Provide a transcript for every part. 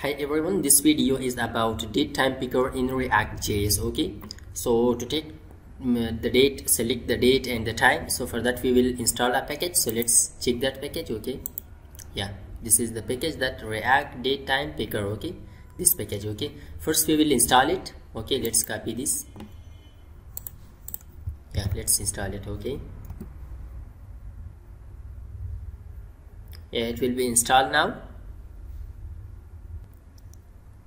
Hi everyone, this video is about date time picker in React.js. Okay, so to take um, the date, select the date and the time. So for that we will install a package. So let's check that package. Okay, yeah, this is the package that React date time picker. Okay, this package. Okay, first we will install it. Okay, let's copy this. Yeah, let's install it. Okay. Yeah, it will be installed now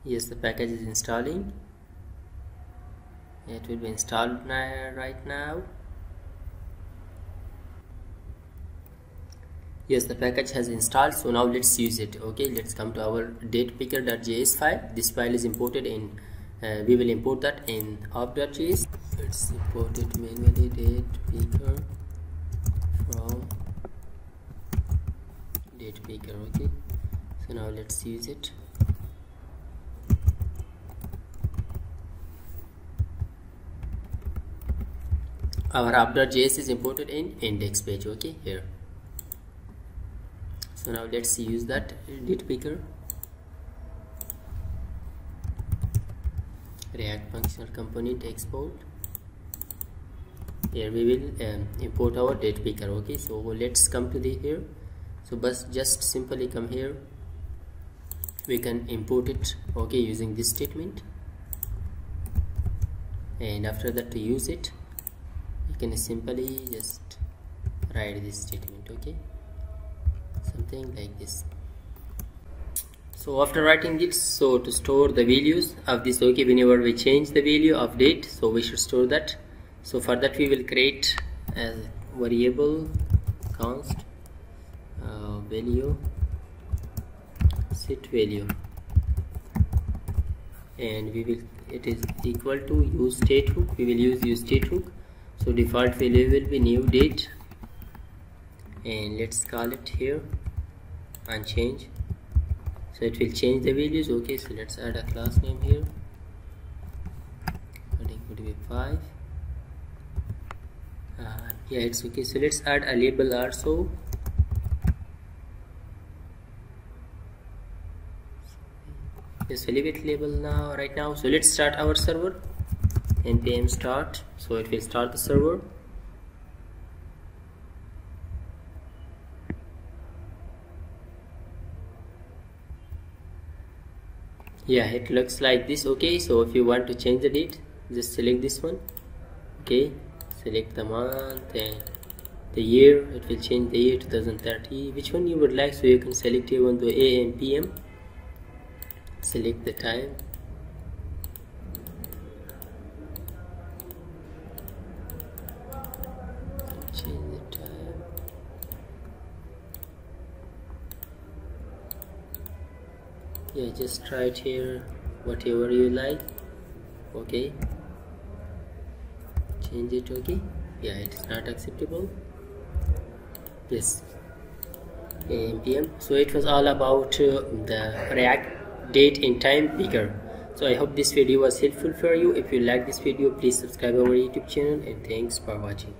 yes the package is installing. It will be installed now, right now. Yes the package has installed so now let's use it okay? Let's come to our datepicker.js file. This file is imported in uh, we will import that in app.js let's import it manually datepicker from datepicker okay? So now let's use it our app.js is imported in index page okay here. So now let's use that date picker. React functional component export here we will um, import our date picker okay so let's come to the here. So but just simply come here. We can import it okay using this statement. And after that to use it can simply just write this statement okay? Something like this. So after writing this so to store the values of this okay whenever we change the value of date so we should store that. So for that we will create a variable const uh, value set value. And we will it is equal to use state hook. We will use use state hook so default value will be new date. And let's call it here and change. So it will change the values. Okay so let's add a class name here. It would be 5 uh, yeah it's okay. So let's add a label also. Leave it label now right now. So let's start our server npm start so it will start the server. Yeah it looks like this okay so if you want to change the date just select this one okay select the month and the year it will change the year 2030 which one you would like so you can select here on the am pm select the time yeah just try it here whatever you like okay? Change it okay? Yeah it's not acceptable. Yes. Npm so it was all about uh, the react date and time picker so i hope this video was helpful for you. If you like this video please subscribe our youtube channel and thanks for watching